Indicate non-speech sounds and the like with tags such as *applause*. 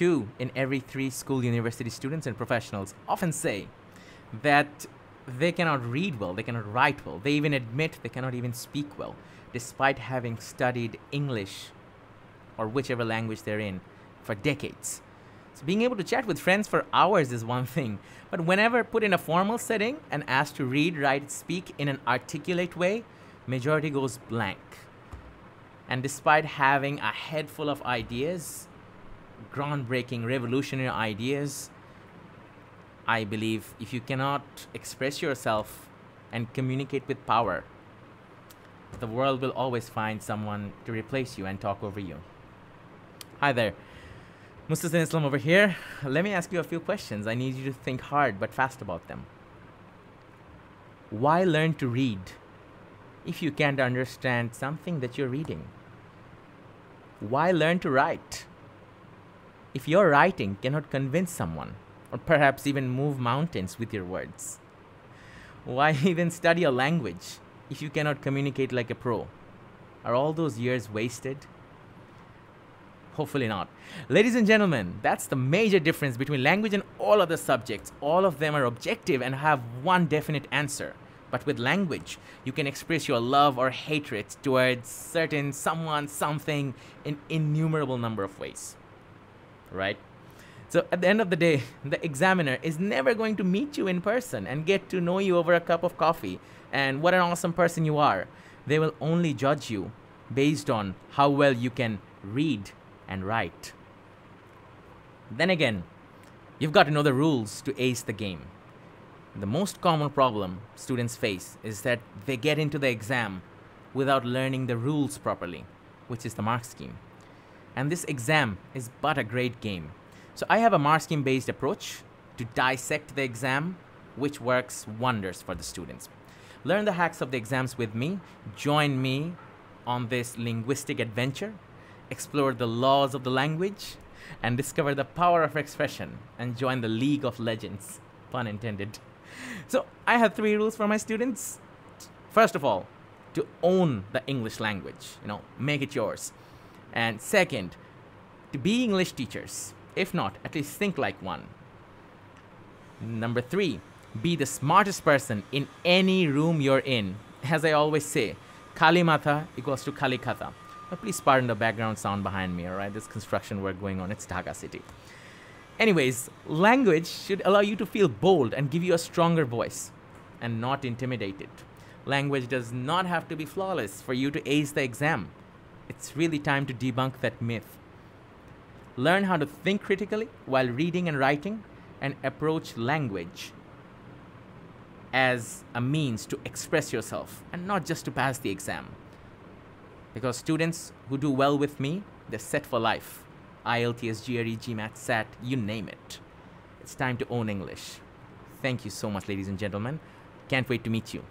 two in every three school university students and professionals often say that they cannot read well, they cannot write well. They even admit they cannot even speak well, despite having studied English or whichever language they're in for decades. So being able to chat with friends for hours is one thing, but whenever put in a formal setting and asked to read, write, speak in an articulate way, majority goes blank. And despite having a head full of ideas, groundbreaking, revolutionary ideas, I believe if you cannot express yourself and communicate with power, the world will always find someone to replace you and talk over you. Hi there. Mustazin Islam over here. Let me ask you a few questions. I need you to think hard but fast about them. Why learn to read if you can't understand something that you're reading? Why learn to write if your writing cannot convince someone or perhaps even move mountains with your words? Why *laughs* even study a language if you cannot communicate like a pro? Are all those years wasted? Hopefully not. Ladies and gentlemen, that's the major difference between language and all other subjects. All of them are objective and have one definite answer. But with language, you can express your love or hatred towards certain someone, something in innumerable number of ways. Right? So at the end of the day, the examiner is never going to meet you in person and get to know you over a cup of coffee and what an awesome person you are. They will only judge you based on how well you can read and write. Then again, you've got to know the rules to ace the game. The most common problem students face is that they get into the exam without learning the rules properly, which is the mark scheme. And this exam is but a great game. So I have a mark scheme based approach to dissect the exam, which works wonders for the students. Learn the hacks of the exams with me. Join me on this linguistic adventure explore the laws of the language, and discover the power of expression and join the League of Legends. Pun intended. So, I have three rules for my students. First of all, to own the English language, you know, make it yours. And second, to be English teachers. If not, at least think like one. Number three, be the smartest person in any room you're in. As I always say, Kali Kalimata equals to Kalikatha. But please pardon the background sound behind me, alright? There's construction work going on. It's Dhaka City. Anyways, language should allow you to feel bold and give you a stronger voice and not intimidated. Language does not have to be flawless for you to ace the exam. It's really time to debunk that myth. Learn how to think critically while reading and writing and approach language as a means to express yourself and not just to pass the exam. Because students who do well with me, they're set for life. IELTS, GRE, GMAT, SAT, you name it. It's time to own English. Thank you so much, ladies and gentlemen. Can't wait to meet you.